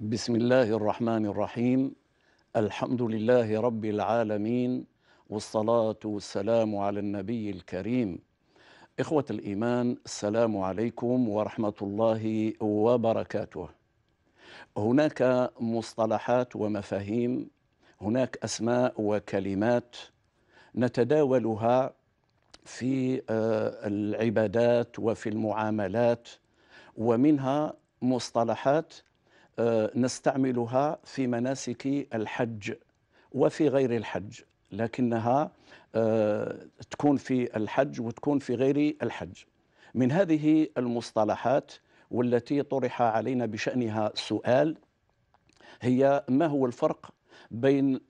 بسم الله الرحمن الرحيم الحمد لله رب العالمين والصلاة والسلام على النبي الكريم إخوة الإيمان السلام عليكم ورحمة الله وبركاته هناك مصطلحات ومفاهيم هناك أسماء وكلمات نتداولها في العبادات وفي المعاملات ومنها مصطلحات نستعملها في مناسك الحج وفي غير الحج لكنها تكون في الحج وتكون في غير الحج. من هذه المصطلحات والتي طرح علينا بشأنها سؤال هي ما هو الفرق بين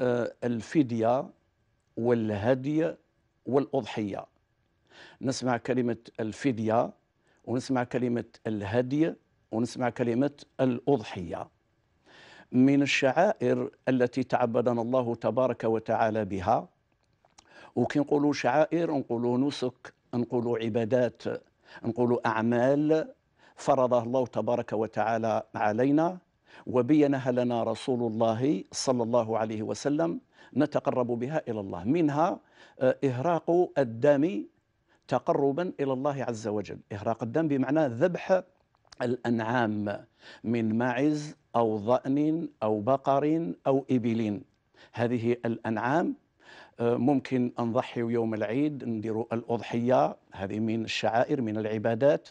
الفدية والهدي والأضحية؟ نسمع كلمة الفدية ونسمع كلمة الهدي ونسمع كلمة الأضحية من الشعائر التي تعبدنا الله تبارك وتعالى بها. وكي نقولوا شعائر نقولوا نسك نقولوا عبادات نقولوا أعمال فرضها الله تبارك وتعالى علينا وبينها لنا رسول الله صلى الله عليه وسلم نتقرب بها إلى الله. منها إهراق الدم تقربا إلى الله عز وجل. إهراق الدم بمعنى ذبح الأنعام من معز أو ضأن أو بقر أو إبل. هذه الأنعام آه، ممكن نضحي يوم العيد نديروا الأضحية هذه من الشعائر من العبادات.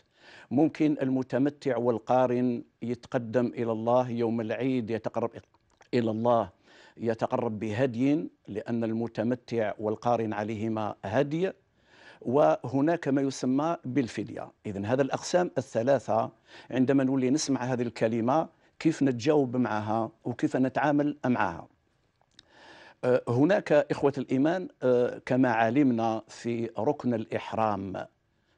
ممكن المتمتع والقارن يتقدم إلى الله يوم العيد يتقرب إلى الله يتقرب بهدي لأن المتمتع والقارن عليهما هدي. وهناك ما يسمى بالفدية. إذن هذا الأقسام الثلاثة عندما نولي نسمع هذه الكلمة كيف نتجاوب معها وكيف نتعامل معها؟ أه، هناك إخوة الإيمان أه، كما علمنا في ركن الإحرام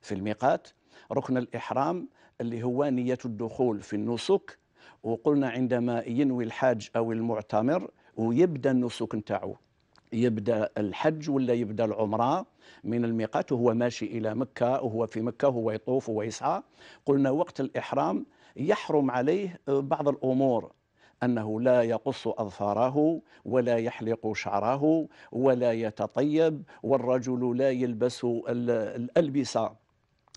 في الميقات. ركن الإحرام اللي هو نية الدخول في النسك. وقلنا عندما ينوي الحاج أو المعتمر ويبدأ النسك نتاعو. يبدأ الحج ولا يبدأ العمرة من الميقات؟ وهو ماشي إلى مكة وهو في مكة وهو يطوف ويسعى قلنا وقت الإحرام يحرم عليه بعض الأمور أنه لا يقص أظفاره ولا يحلق شعره ولا يتطيب والرجل لا يلبس الألبسة.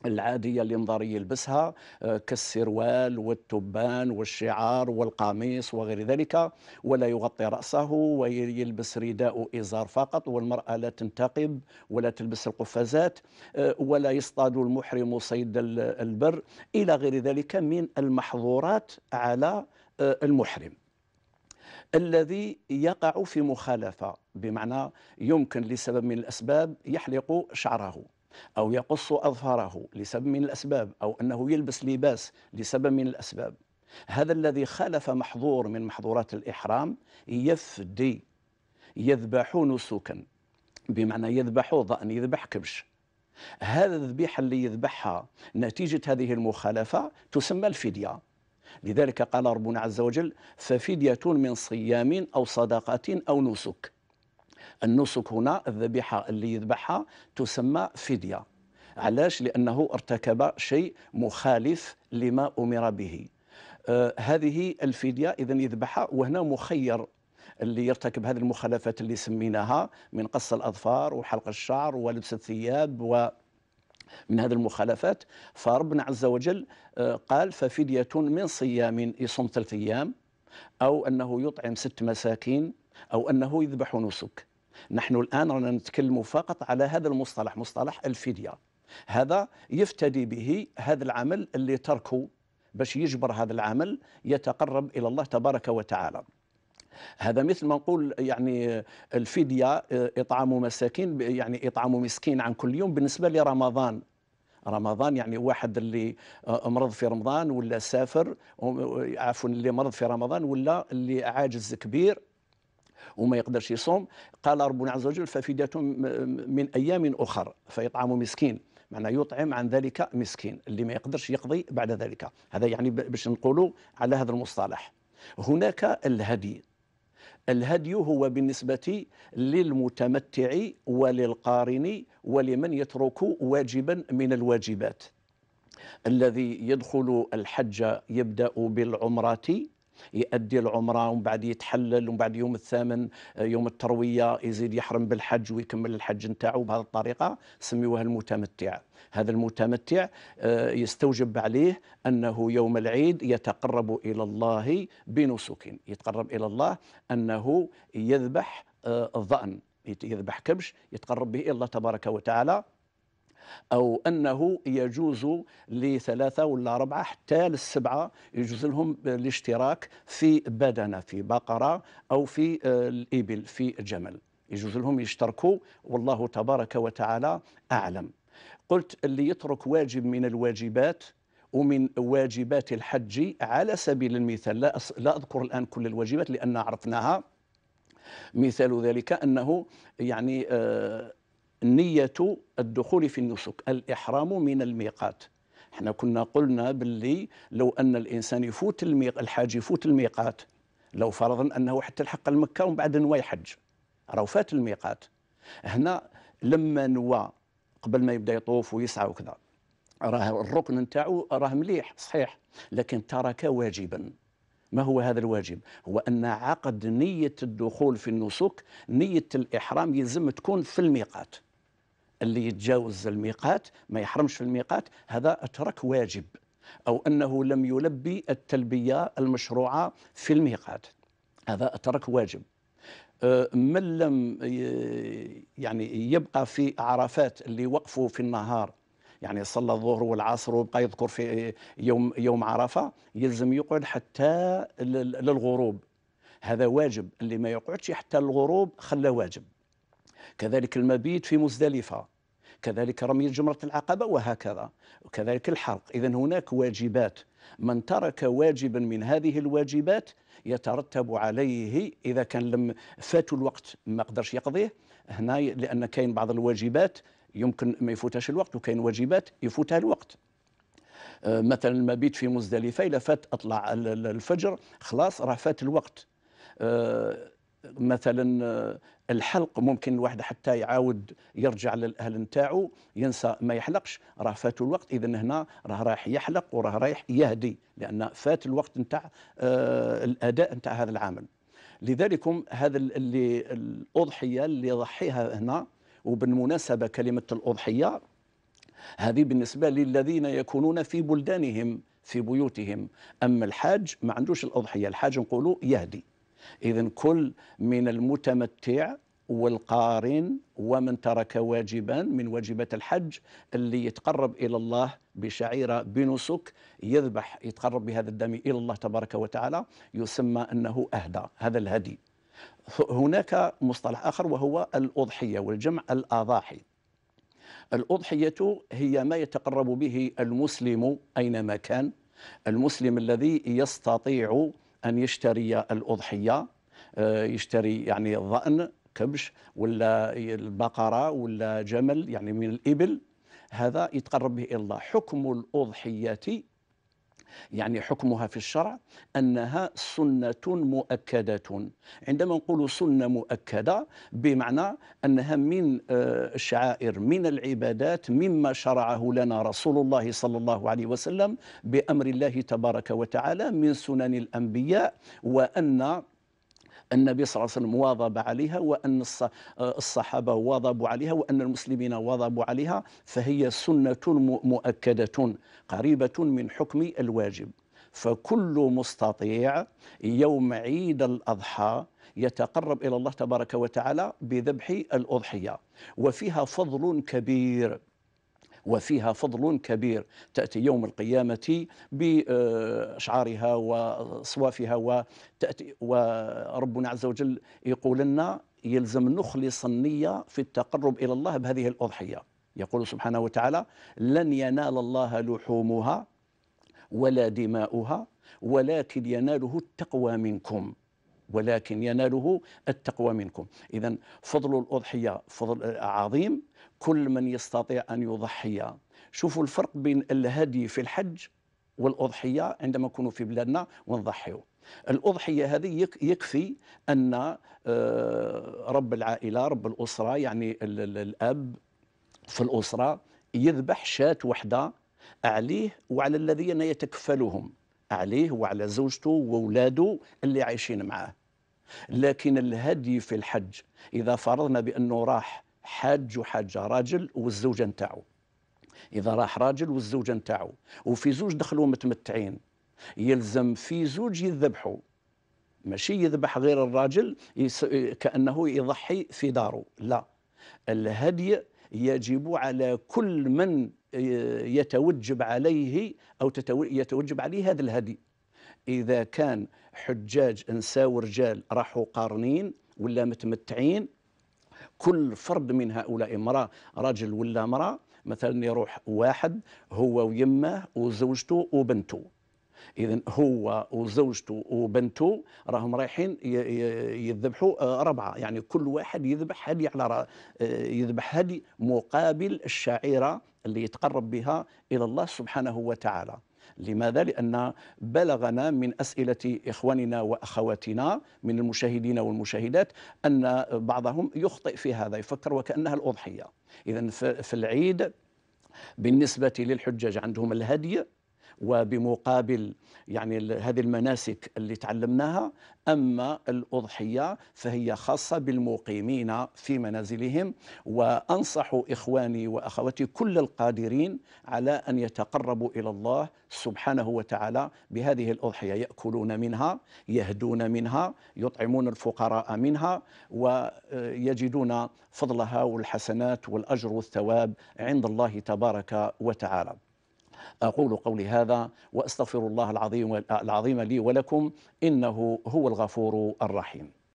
العادية اللي نظري يلبسها آه، كالسروال والتبان والشعار والقميص وغير ذلك ولا يغطي رأسه ويلبس رداء إزار فقط والمرأة لا تنتقب ولا تلبس القفازات آه، ولا يصطاد المحرم صيد البر إلى غير ذلك من المحظورات على آه، المحرم. الذي يقع في مخالفة بمعنى يمكن لسبب من الأسباب يحلق شعره. أو يقص أظفاره لسبب من الأسباب أو أنه يلبس لباس لسبب من الأسباب. هذا الذي خالف محظور من محظورات الإحرام يفدي يذبح نسكا بمعنى يذبح ضأن يذبح كبش. هذا الذبيحة اللي يذبحها نتيجة هذه المخالفة تسمى الفدية. لذلك قال ربنا عز وجل ففدية من صيام أو صدقة أو نسك. النسك هنا الذبيحة اللي يذبحها تسمى فدية. علاش؟ لأنه ارتكب شيء مخالف لما أمر به. آه هذه الفدية إذا يذبحها وهنا مخير اللي يرتكب هذه المخالفات اللي سميناها من قص الأظفار وحلق الشعر ولبس الثياب و من هذه المخالفات. فربنا عز وجل آه، قال ففدية من صيام يصوم ثلاث أيام أو أنه يطعم ست مساكين أو أنه يذبح نسك. نحن الآن نتكلم فقط على هذا المصطلح مصطلح الفدية. هذا يفتدي به هذا العمل اللي تركه. باش يجبر هذا العمل يتقرب إلى الله تبارك وتعالى. هذا مثل ما نقول يعني الفدية إطعام مساكين يعني إطعام مسكين عن كل يوم بالنسبة لرمضان. رمضان يعني واحد اللي مرض في رمضان ولا سافر عفوا اللي مرض في رمضان ولا اللي عاجز كبير. وما يقدرش يصوم قال ربنا عز وجل ففدية من أيام أخر فيطعم مسكين. معنى يطعم عن ذلك مسكين اللي ما يقدرش يقضي بعد ذلك. هذا يعني باش نقولوا على هذا المصطلح. هناك الهدي. الهدي هو بالنسبة للمتمتع وللقارن ولمن يترك واجبا من الواجبات. الذي يدخل الحج يبدأ بالعمرة يؤدي العمرة ومن بعد يتحلل ومن بعد يوم الثامن آه، يوم التروية يزيد يحرم بالحج ويكمل الحج نتاعو بهذه الطريقة سميوها المتمتع. هذا المتمتع آه، يستوجب عليه أنه يوم العيد يتقرب إلى الله بنسك. يتقرب إلى الله أنه يذبح الظأن يذبح كبش يتقرب به الله تبارك وتعالى. أو أنه يجوز لثلاثة ولا أربعة حتى للسبعة يجوز لهم الاشتراك في بدنة في بقرة أو في آه، الإبل في جمل. يجوز لهم يشتركوا والله تبارك وتعالى أعلم. قلت اللي يترك واجب من الواجبات ومن واجبات الحج على سبيل المثال لا, لا أذكر الآن كل الواجبات لأن عرفناها. مثال ذلك أنه يعني آه نية الدخول في النسك الإحرام من الميقات. إحنا كنا قلنا باللي لو أن الإنسان يفوت الميق الحاج يفوت الميقات لو فرضنا أنه حتى الحق المكة ومن بعد نوى يحج راه فات الميقات. هنا لما نوى قبل ما يبدأ يطوف ويسعى وكذا راه الركن نتاعو راه مليح صحيح لكن ترك واجبا. ما هو هذا الواجب؟ هو أن عقد نية الدخول في النسك نية الإحرام يلزم تكون في الميقات. اللي يتجاوز الميقات ما يحرمش في الميقات هذا ترك واجب أو أنه لم يلبي التلبية المشروعة في الميقات. هذا ترك واجب. أه، من لم يعني يبقى في عرفات اللي وقفوا في النهار يعني صلى الظهر والعصر وبقى يذكر في يوم يوم عرفة يلزم يقعد حتى للغروب. هذا واجب اللي ما يقعدش حتى الغروب خلى واجب. كذلك المبيت في مزدلفة. كذلك رمي جمرة العقبة وهكذا. وكذلك الحرق. إذا هناك واجبات. من ترك واجبا من هذه الواجبات يترتب عليه إذا كان لم فات الوقت ما قدرش يقضيه. هنا لأن كاين بعض الواجبات يمكن ما يفوتهاش الوقت وكاين واجبات يفوتها الوقت. آه، مثلا المبيت في مزدلفة إذا فات أطلع الفجر خلاص راه فات الوقت. آه، مثلا آه، الحلق ممكن الواحد حتى يعاود يرجع للأهل نتاعو ينسى ما يحلقش. راه فات الوقت اذا هنا راه رايح يحلق وراه رايح يهدي لأن فات الوقت نتاع آه الأداء نتاع هذا العمل. لذلك هذا اللي الأضحية اللي يضحيها هنا وبالمناسبة كلمة الأضحية هذه بالنسبة للذين يكونون في بلدانهم في بيوتهم. أما الحاج ما عندوش الأضحية الحاج نقولوا يهدي. إذا كل من المتمتع والقارن ومن ترك واجبا من واجبات الحج اللي يتقرب إلى الله بشعيرة بنسك يذبح يتقرب بهذا الدم إلى الله تبارك وتعالى يسمى أنه أهدى هذا الهدي. هناك مصطلح آخر وهو الأضحية والجمع الأضاحي. الأضحية هي ما يتقرب به المسلم أينما كان المسلم الذي يستطيع أن يشتري الأضحية آه، يشتري يعني ضأن كبش ولا البقرة ولا جمل يعني من الإبل هذا يتقرب به إلى الله. حكم الأضحية يعني حكمها في الشرع أنها سنة مؤكدة. عندما نقول سنة مؤكدة بمعنى أنها من آه، الشعائر من العبادات مما شرعه لنا رسول الله صلى الله عليه وسلم بأمر الله تبارك وتعالى من سنن الأنبياء وأن النبي صلى الله عليه وسلم واظب عليها وأن الصحابة واظبوا عليها وأن المسلمين واظبوا عليها فهي سنة مؤكدة قريبة من حكم الواجب. فكل مستطيع يوم عيد الأضحى يتقرب إلى الله تبارك وتعالى بذبح الأضحية وفيها فضل كبير. وفيها فضل كبير. تأتي يوم القيامة بأشعارها وصوافها وتأتي وربنا عز وجل يقول لنا يلزم نخلص النية في التقرب إلى الله بهذه الأضحية. يقول سبحانه وتعالى لن ينال الله لحومها ولا دماؤها ولكن يناله التقوى منكم. ولكن يناله التقوى منكم. إذا فضل الأضحية فضل عظيم. كل من يستطيع أن يضحي. شوفوا الفرق بين الهدي في الحج والأضحية عندما نكونوا في بلادنا ونضحيوا. الأضحية هذه يكفي أن آه، رب العائلة رب الأسرة يعني الأب في الأسرة يذبح شاة وحدة عليه وعلى الذين يتكفلهم عليه وعلى زوجته وأولاده اللي عايشين معاه لكن الهدي في الحج إذا فرضنا بأنه راح حاج وحاجة راجل والزوجة نتاعو. إذا راح راجل والزوجة نتاعو. وفي زوج دخلوا متمتعين. يلزم في زوج يذبحوا ماشي يذبح غير الراجل كأنه يضحي في داره. لا. الهدي يجب على كل من يتوجب عليه أو يتوجب عليه هذا الهدي. إذا كان حجاج نساء ورجال راحوا قارنين ولا متمتعين كل فرد من هؤلاء امرأة رجل ولا امرأة مثلا يروح واحد هو ويمه وزوجته وبنته. اذا هو وزوجته وبنته راهم رايحين يذبحوا آه، اربعه يعني كل واحد يذبح هدي على آه، يذبح هدي مقابل الشعيرة اللي يتقرب بها إلى الله سبحانه وتعالى. لماذا؟ لأن بلغنا من أسئلة إخواننا وأخواتنا من المشاهدين والمشاهدات أن بعضهم يخطئ في هذا يفكر وكأنها الأضحية إذا في العيد بالنسبة للحجاج عندهم الهدي وبمقابل يعني هذه المناسك اللي تعلمناها أما الأضحية فهي خاصة بالمقيمين في منازلهم. وأنصح إخواني وأخواتي كل القادرين على أن يتقربوا إلى الله سبحانه وتعالى بهذه الأضحية. يأكلون منها يهدون منها يطعمون الفقراء منها ويجدون فضلها والحسنات والأجر والثواب عند الله تبارك وتعالى. أقول قولي هذا وأستغفر الله العظيم, العظيم لي ولكم إنه هو الغفور الرحيم.